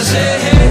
Say hey.